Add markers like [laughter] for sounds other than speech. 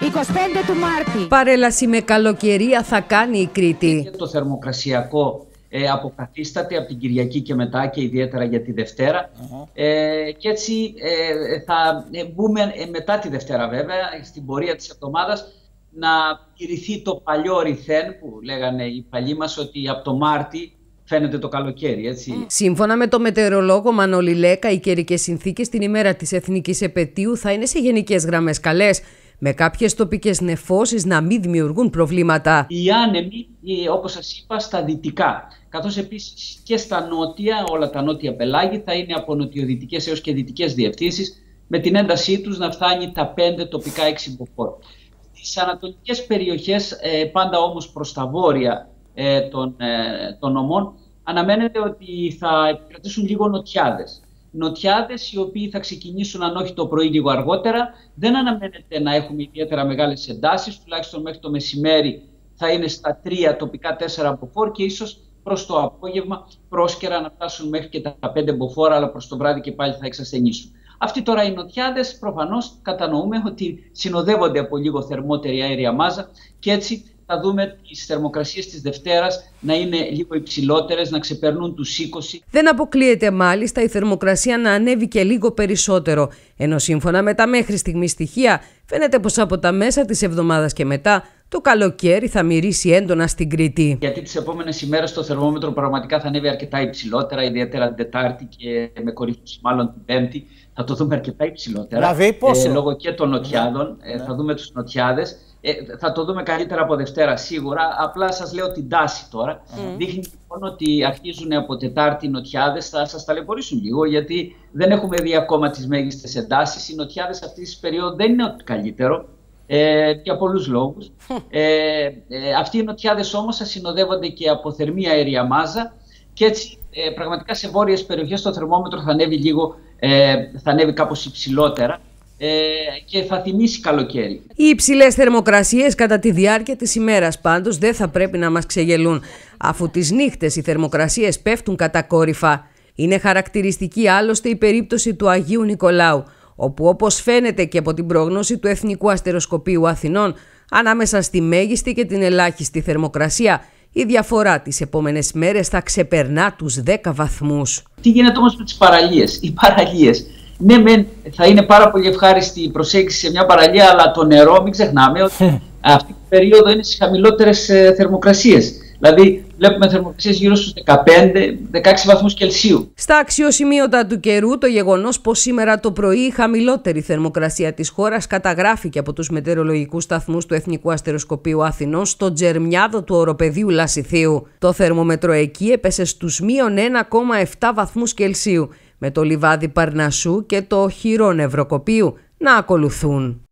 25 του Μάρτη. Παρέλαση με καλοκαιρία θα κάνει η Κρήτη. Και το θερμοκρασιακό ε, αποκαθίσταται από την Κυριακή και μετά και ιδιαίτερα για τη δευτερα Ε, και έτσι ε, θα ε, μπούμε ε, μετά τη Δευτέρα βέβαια στην πορεία της εβδομάδας να τηρηθεί το παλιό ρηθέν που λέγανε οι παλιοί μας ότι από το Μάρτι φαίνεται το καλοκαίρι, έτσι. Σύμφωνα με το μετεωρολόγο Μανώλη Λέκα, οι καιρικές συνθήκες στην ημέρα της Εθνικής Επαιτίου θα είναι σε γενικές γραμμές καλές, με κάποιες τοπικές νεφώσεις να μην δημιουργούν προβλήματα. Οι άνεμοι, όπως σας είπα, στα δυτικά, καθώς επίσης και στα νότια, όλα τα νότια πελάγη θα είναι από νοτιοδυτικές έως και δυτικές διευθύνσεις, με την έντασή τους να φτάνει τα 5 τοπικά 6 μποφόρ. Στις ανατολικές περιοχές, ε, πάντα όμως προς τα βόρεια ε, των, ε, των νομών, αναμένεται ότι θα επικρατήσουν λίγο νοτιάδες. Νοτιάδες οι οποίοι θα ξεκινήσουν αν όχι το πρωί λίγο αργότερα. Δεν αναμένεται να έχουμε ιδιαίτερα μεγάλες εντάσεις, τουλάχιστον μέχρι το μεσημέρι θα είναι στα τρία τοπικά τέσσερα μποφόρ και ίσως προς το απόγευμα πρόσκαιρα να φτάσουν μέχρι και τα πέντε μποφόρ, αλλά προς το βράδυ και πάλι θα εξασθενήσουν. Αυτοί τώρα οι νοτιάδες προφανώς κατανοούμε ότι συνοδεύονται από λίγο θερμότερη αέρια μάζα και έτσι θα δούμε τις θερμοκρασίες της Δευτέρας να είναι λίγο υψηλότερες, να ξεπερνούν τους 20. Δεν αποκλείεται μάλιστα η θερμοκρασία να ανέβει και λίγο περισσότερο, ενώ σύμφωνα με τα μέχρι στιγμής στοιχεία φαίνεται πως από τα μέσα της εβδομάδας και μετά το καλοκαίρι θα μυρίσει έντονα στην Κρήτη. Γιατί τις επόμενες ημέρες το θερμόμετρο πραγματικά θα ανέβει αρκετά υψηλότερα, ιδιαίτερα την Τετάρτη και με κορυφής μάλλον την Πέμπτη. Θα το δούμε αρκετά υψηλότερα. Δηλαδή, πόσο; Ε, λόγω και των νοτιάδων. Ε, ναι. θα δούμε τους νοτιάδες. Ε, θα το δούμε καλύτερα από Δευτέρα σίγουρα. Απλά σας λέω την τάση τώρα. Mm. Δείχνει λοιπόν ότι αρχίζουν από Τετάρτη οι νοτιάδες. Θα σας ταλαιπωρήσουν λίγο γιατί δεν έχουμε δει ακόμα τις μέγιστες εντάσεις. Οι νοτιάδες αυτής της περίοδο δεν είναι ότι καλύτερο. Ε, για πολλούς λόγους. [laughs] Ε, ε, αυτοί οι νοτιάδες όμως θα συνοδεύονται και από θερμή αέρια μάζα και έτσι ε, πραγματικά σε βόρειες περιοχές το θερμόμετρο θα ανέβει λίγο, ε, θα ανέβει κάπως υψηλότερα ε, και θα θυμίσει καλοκαίρι. Οι υψηλές θερμοκρασίες κατά τη διάρκεια της ημέρας πάντως δεν θα πρέπει να μας ξεγελούν, αφού τις νύχτες οι θερμοκρασίες πέφτουν κατακόρυφα. Είναι χαρακτηριστική άλλωστε η περίπτωση του Αγίου Νικολάου, όπου όπως φαίνεται και από την πρόγνωση του Εθνικού Αστεροσκοπείου Αθηνών, ανάμεσα στη μέγιστη και την ελάχιστη θερμοκρασία, η διαφορά τις επόμενες μέρες θα ξεπερνά τους 10 βαθμούς. Τι γίνεται όμως με τις παραλίες; Οι παραλίες ναι, μεν, θα είναι πάρα πολύ ευχάριστη η προσέγγιση σε μια παραλία, αλλά το νερό, μην ξεχνάμε ότι αυτή την περίοδο είναι στις χαμηλότερες θερμοκρασίες. Δηλαδή, βλέπουμε θερμοκρασίες γύρω στους 15-16 βαθμούς Κελσίου. Στα αξιοσημείωτα του καιρού, το γεγονός πως σήμερα το πρωί η χαμηλότερη θερμοκρασία της χώρας καταγράφηκε από τους μετεωρολογικούς σταθμούς του Εθνικού Αστεροσκοπείου Αθηνών στο Τζερμιάδο του οροπεδίου Λασιθίου. Το θερμομετρο εκεί έπεσε στους μείον 1,7 βαθμούς Κελσίου με το λιβάδι Παρνασού και το χειρό Νευροκοπίου να ακολουθούν.